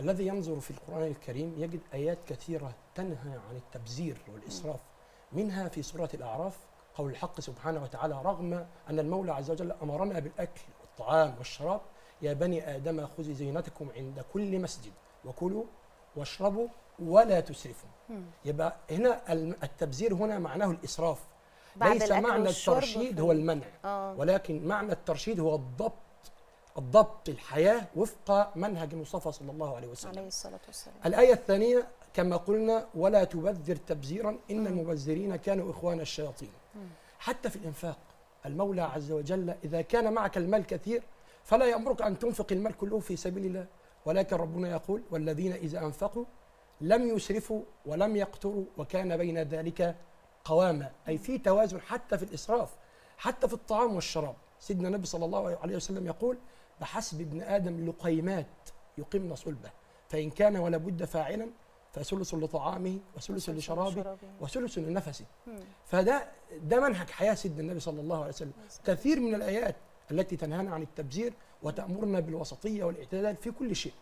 الذي ينظر في القرآن الكريم يجد آيات كثيرة تنهى عن التبذير والإسراف. منها في سورة الأعراف قول الحق سبحانه وتعالى رغم أن المولى عز وجل أمرنا بالأكل والطعام والشراب يا بني آدم خذوا زينتكم عند كل مسجد وكلوا واشربوا ولا تسرفوا. يبقى هنا التبذير هنا معناه الإسراف. ليس معنى الترشيد هو المنع آه. ولكن معنى الترشيد هو الضبط الضبط الحياة وفق منهج المصطفى صلى الله عليه وسلم. عليه الصلاة والسلام. الآية الثانية كما قلنا ولا تبذر تبذيرا إن المبذرين كانوا إخوان الشياطين. حتى في الإنفاق المولى عز وجل إذا كان معك المال كثير فلا يأمرك أن تنفق المال كله في سبيل الله. ولكن ربنا يقول والذين إذا أنفقوا لم يسرفوا ولم يقتروا وكان بين ذلك قواما أي في توازن حتى في الإسراف حتى في الطعام والشراب. سيدنا النبي صلى الله عليه وسلم يقول بحسب ابن آدم لقيمات يقمن صلبه فإن كان ولا بد فاعلا فثلث لطعامه وثلث لشرابه وثلث لنفسه. فده ده منهج حياة سيدنا النبي صلى الله عليه وسلم. كثير من الآيات التي تنهانا عن التبذير وتأمرنا بالوسطية والإعتدال في كل شيء.